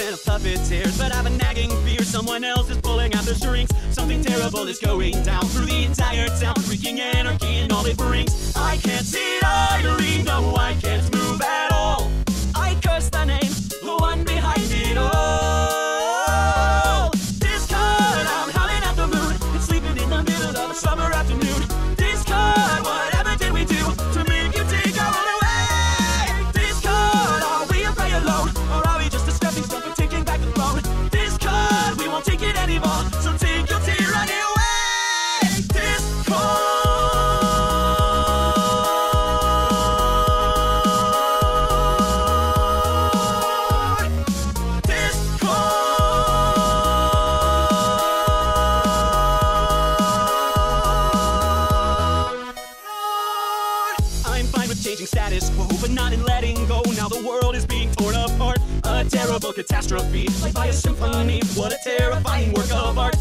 of puppeteers, but I've a nagging fear someone else is pulling out the strings. Something terrible is going down through the entire town, freaking anarchy and all it brings. I can't sit Changing status quo, but not in letting go. Now the world is being torn apart. A terrible catastrophe, played by a symphony. What a terrifying work of art.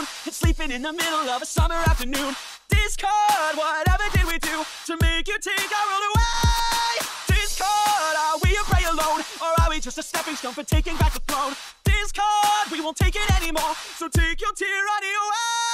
Moon and sleeping in the middle of a summer afternoon. Discord, whatever did we do to make you take our world away? Discord, are we a prey alone, or are we just a stepping stone for taking back the throne? Discord, we won't take it anymore, so take your tyranny away.